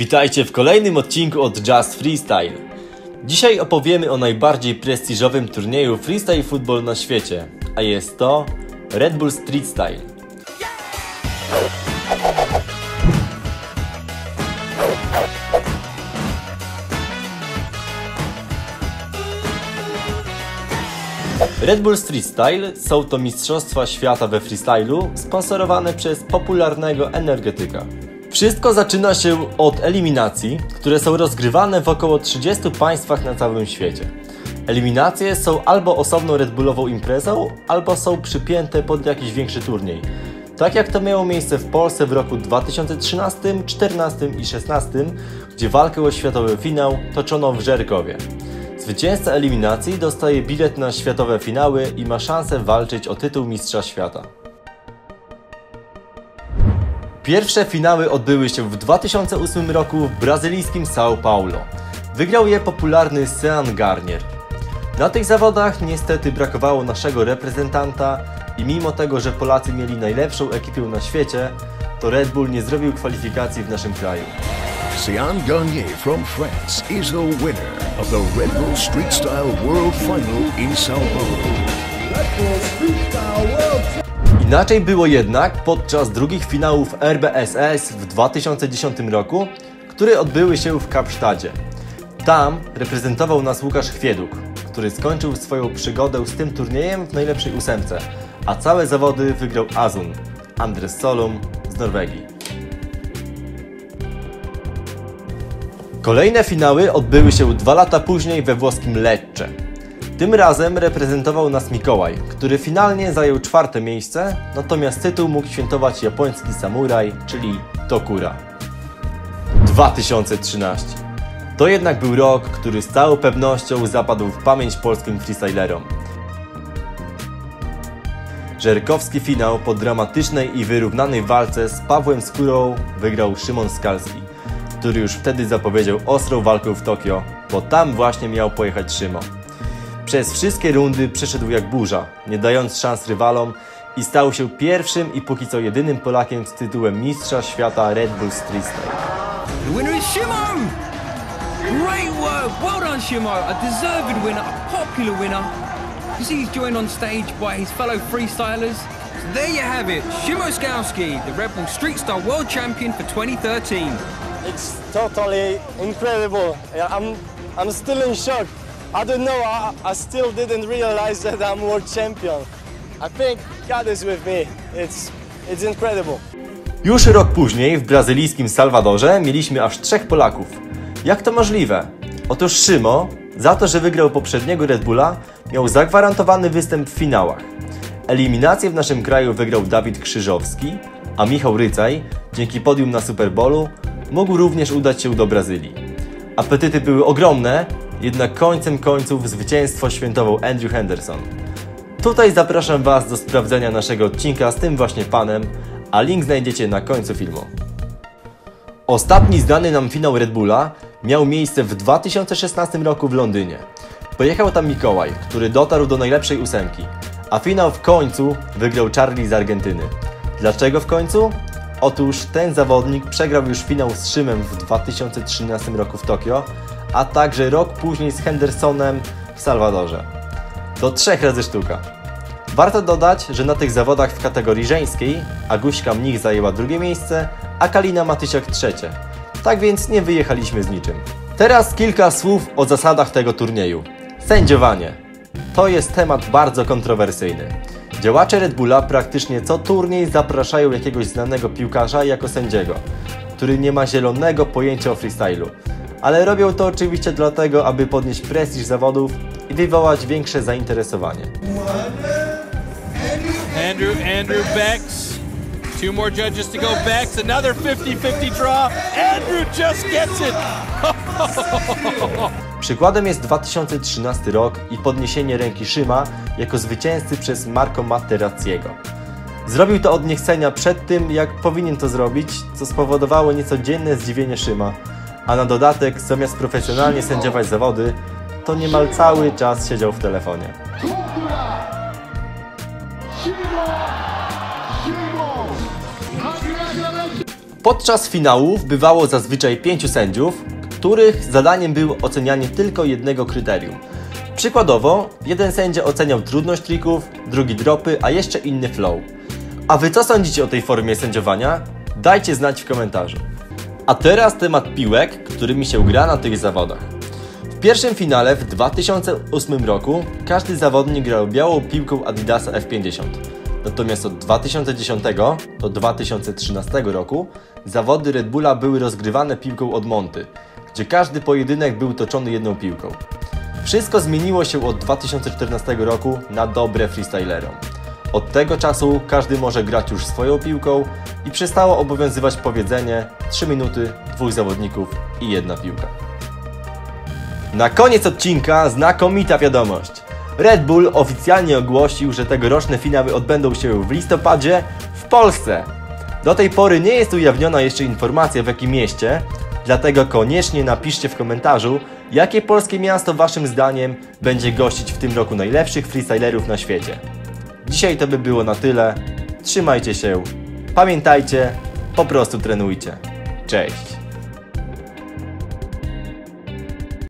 Witajcie w kolejnym odcinku od Just Freestyle. Dzisiaj opowiemy o najbardziej prestiżowym turnieju freestyle football na świecie, a jest to Red Bull Street Style. Red Bull Street Style są to Mistrzostwa Świata we freestylu sponsorowane przez popularnego energetyka. Wszystko zaczyna się od eliminacji, które są rozgrywane w około 30 państwach na całym świecie. Eliminacje są albo osobną Red Bullową imprezą, albo są przypięte pod jakiś większy turniej. Tak jak to miało miejsce w Polsce w roku 2013, 2014 i 2016, gdzie walkę o światowy finał toczono w Żerkowie. Zwycięzca eliminacji dostaje bilet na światowe finały i ma szansę walczyć o tytuł Mistrza Świata. Pierwsze finały odbyły się w 2008 roku w brazylijskim São Paulo. Wygrał je popularny Sean Garnier. Na tych zawodach niestety brakowało naszego reprezentanta i mimo tego, że Polacy mieli najlepszą ekipę na świecie, to Red Bull nie zrobił kwalifikacji w naszym kraju. Sean Garnier from France is the winner of the Red Bull Street Style World Final in Sao Paulo. Inaczej było jednak podczas drugich finałów RBSS w 2010 roku, które odbyły się w Kapsztadzie. Tam reprezentował nas Łukasz Chwieduk, który skończył swoją przygodę z tym turniejem w najlepszej ósemce, a całe zawody wygrał Azun, Andres Solum z Norwegii. Kolejne finały odbyły się dwa lata później we włoskim Lecce. Tym razem reprezentował nas Mikołaj, który finalnie zajął czwarte miejsce, natomiast tytuł mógł świętować japoński samuraj, czyli Tokura. 2013. To jednak był rok, który z całą pewnością zapadł w pamięć polskim freestylerom. Żerkowski finał po dramatycznej i wyrównanej walce z Pawłem Skórą wygrał Szymon Skalski, który już wtedy zapowiedział ostrą walkę w Tokio, bo tam właśnie miał pojechać Szymon. Przez wszystkie rundy przeszedł jak burza, nie dając szans rywalom i stał się pierwszym i póki co jedynym Polakiem z tytułem Mistrza Świata Red Bull Street Style. The winner is Shimon! Great work! Well done, Shimo. A deserved winner, a popular winner. You see he's joined on stage by his fellow freestylers. So there you have it. Shimo Skowski, the Red Bull Street Style World Champion for 2013. It's totally incredible. I'm, I'm still in shock. I don't know, I, I still didn't realize that I'm world champion. I think God is with me. It's, it's incredible. Już rok później w brazylijskim Salwadorze mieliśmy aż trzech Polaków. Jak to możliwe? Otóż Szymo, za to, że wygrał poprzedniego Red Bulla, miał zagwarantowany występ w finałach. Eliminację w naszym kraju wygrał Dawid Krzyżowski, a Michał Rycaj, dzięki podium na Super Bowlu, mógł również udać się do Brazylii. Apetyty były ogromne, jednak końcem końców zwycięstwo świętował Andrew Henderson. Tutaj zapraszam Was do sprawdzenia naszego odcinka z tym właśnie panem, a link znajdziecie na końcu filmu. Ostatni znany nam finał Red Bulla miał miejsce w 2016 roku w Londynie. Pojechał tam Mikołaj, który dotarł do najlepszej ósemki, a finał w końcu wygrał Charlie z Argentyny. Dlaczego w końcu? Otóż ten zawodnik przegrał już finał z Szymem w 2013 roku w Tokio, a także rok później z Hendersonem w Salwadorze. To trzech razy sztuka. Warto dodać, że na tych zawodach w kategorii żeńskiej Aguśka Mnich zajęła drugie miejsce, a Kalina Matysiak trzecie. Tak więc nie wyjechaliśmy z niczym. Teraz kilka słów o zasadach tego turnieju. Sędziowanie. To jest temat bardzo kontrowersyjny. Działacze Red Bulla praktycznie co turniej zapraszają jakiegoś znanego piłkarza jako sędziego, który nie ma zielonego pojęcia o freestylu. Ale robią to oczywiście dlatego, aby podnieść prestiż zawodów i wywołać większe zainteresowanie. Andrew, Andrew. Two more judges to go. Another 50-50 draw. Andrew just gets it. Przykładem jest 2013 rok i podniesienie ręki Szyma jako zwycięzcy przez Marco Materazziego. Zrobił to od niechcenia przed tym, jak powinien to zrobić, co spowodowało nieco dzienne zdziwienie Szyma, a na dodatek zamiast profesjonalnie sędziować zawody, to niemal cały czas siedział w telefonie. Podczas finałów bywało zazwyczaj pięciu sędziów, których zadaniem było ocenianie tylko jednego kryterium. Przykładowo, jeden sędzia oceniał trudność trików, drugi dropy, a jeszcze inny flow. A wy co sądzicie o tej formie sędziowania? Dajcie znać w komentarzu. A teraz temat piłek, którymi się gra na tych zawodach. W pierwszym finale w 2008 roku każdy zawodnik grał białą piłką Adidasa F50. Natomiast od 2010 do 2013 roku zawody Red Bulla były rozgrywane piłką od Monty, gdzie każdy pojedynek był toczony jedną piłką. Wszystko zmieniło się od 2014 roku na dobre freestylerom. Od tego czasu każdy może grać już swoją piłką i przestało obowiązywać powiedzenie 3 minuty, dwóch zawodników i jedna piłka. Na koniec odcinka znakomita wiadomość. Red Bull oficjalnie ogłosił, że tegoroczne finały odbędą się w listopadzie w Polsce. Do tej pory nie jest ujawniona jeszcze informacja w jakim mieście, dlatego koniecznie napiszcie w komentarzu, jakie polskie miasto waszym zdaniem będzie gościć w tym roku najlepszych freestylerów na świecie. Dzisiaj to by było na tyle. Trzymajcie się. Pamiętajcie, po prostu trenujcie. Cześć.